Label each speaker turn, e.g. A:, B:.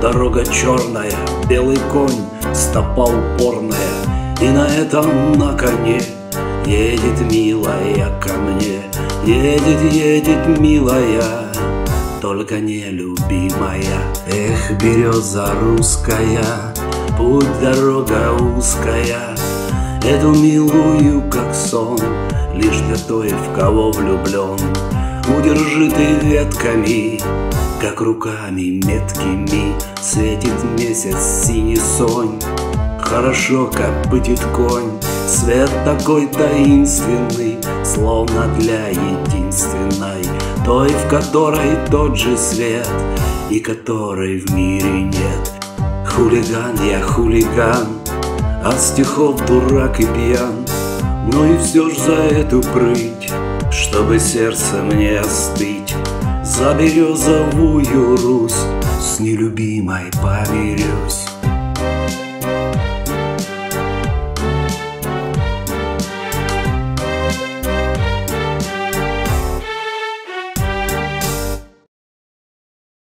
A: Дорога черная, белый конь, стопа упорная. И на этом на коне едет милая ко мне. Едет, едет милая, только не любимая. Эх, береза русская, путь дорога узкая. Эту милую, как сон, лишь для той, в кого влюблен. Удержи ты ветками, как руками меткими Светит месяц синий сонь. Хорошо, как бытит конь Свет такой таинственный Словно для единственной Той, в которой тот же свет И которой в мире нет. Хулиган я хулиган От стихов дурак и пьян. Но и все ж за эту прыть Чтобы сердце мне остыть За березовую Русь. С нелюбимой помирюсь